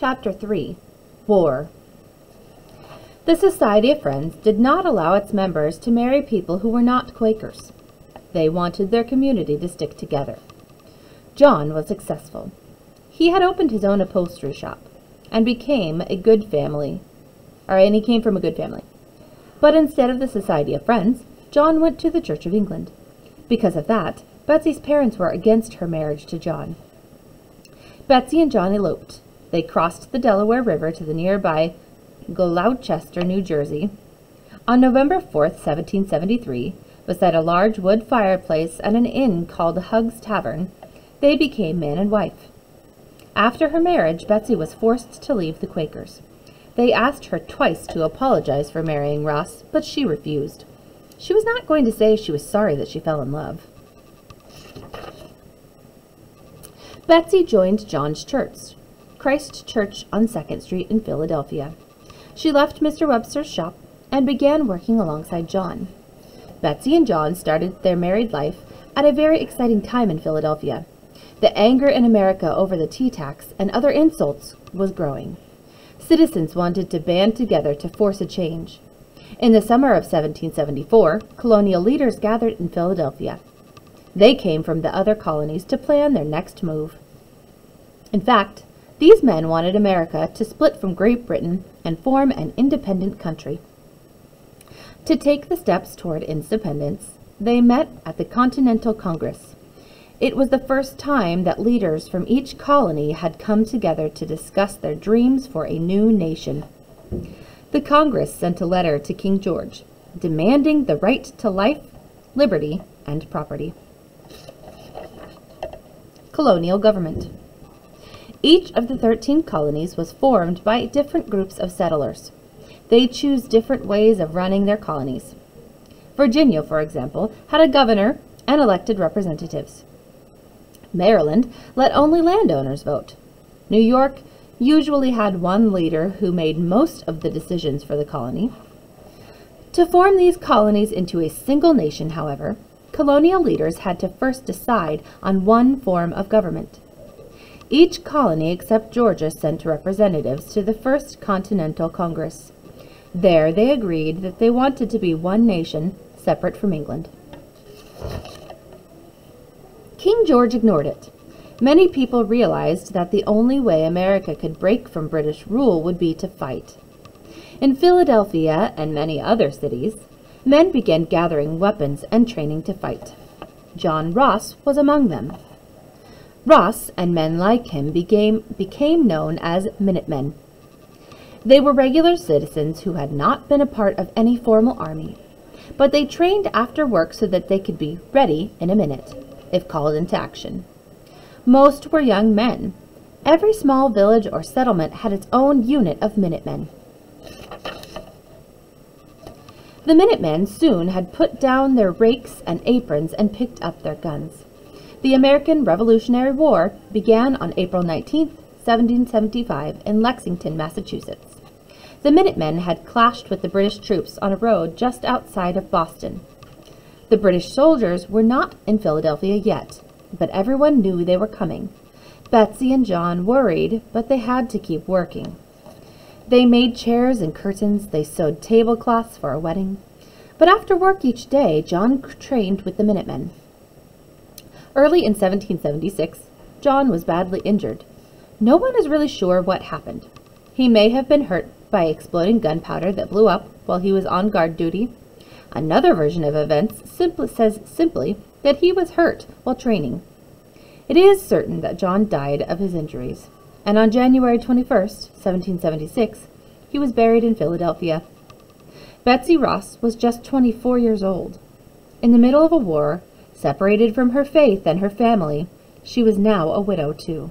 Chapter 3 War The Society of Friends did not allow its members to marry people who were not Quakers. They wanted their community to stick together. John was successful. He had opened his own upholstery shop and became a good family, or and he came from a good family. But instead of the Society of Friends, John went to the Church of England. Because of that, Betsy's parents were against her marriage to John. Betsy and John eloped. They crossed the Delaware River to the nearby Gloucester, New Jersey. On November 4th, 1773, beside a large wood fireplace at an inn called Hugg's Tavern, they became man and wife. After her marriage, Betsy was forced to leave the Quakers. They asked her twice to apologize for marrying Ross, but she refused. She was not going to say she was sorry that she fell in love. Betsy joined John's church, Christ Church on 2nd Street in Philadelphia. She left Mr. Webster's shop and began working alongside John. Betsy and John started their married life at a very exciting time in Philadelphia. The anger in America over the tea tax and other insults was growing. Citizens wanted to band together to force a change. In the summer of 1774, colonial leaders gathered in Philadelphia. They came from the other colonies to plan their next move. In fact, these men wanted America to split from Great Britain and form an independent country. To take the steps toward independence, they met at the Continental Congress. It was the first time that leaders from each colony had come together to discuss their dreams for a new nation. The Congress sent a letter to King George demanding the right to life, liberty, and property. Colonial government. Each of the 13 colonies was formed by different groups of settlers. They choose different ways of running their colonies. Virginia, for example, had a governor and elected representatives. Maryland let only landowners vote. New York usually had one leader who made most of the decisions for the colony. To form these colonies into a single nation, however, colonial leaders had to first decide on one form of government. Each colony except Georgia sent representatives to the First Continental Congress. There they agreed that they wanted to be one nation separate from England. King George ignored it. Many people realized that the only way America could break from British rule would be to fight. In Philadelphia and many other cities, men began gathering weapons and training to fight. John Ross was among them. Ross and men like him became, became known as Minutemen. They were regular citizens who had not been a part of any formal army, but they trained after work so that they could be ready in a minute if called into action. Most were young men. Every small village or settlement had its own unit of Minutemen. The Minutemen soon had put down their rakes and aprons and picked up their guns. The American Revolutionary War began on April 19, 1775, in Lexington, Massachusetts. The Minutemen had clashed with the British troops on a road just outside of Boston. The British soldiers were not in Philadelphia yet, but everyone knew they were coming. Betsy and John worried, but they had to keep working. They made chairs and curtains, they sewed tablecloths for a wedding. But after work each day, John trained with the Minutemen. Early in 1776, John was badly injured. No one is really sure what happened. He may have been hurt by exploding gunpowder that blew up while he was on guard duty Another version of events simply says simply that he was hurt while training. It is certain that John died of his injuries, and on January 21, 1776, he was buried in Philadelphia. Betsy Ross was just 24 years old. In the middle of a war, separated from her faith and her family, she was now a widow too.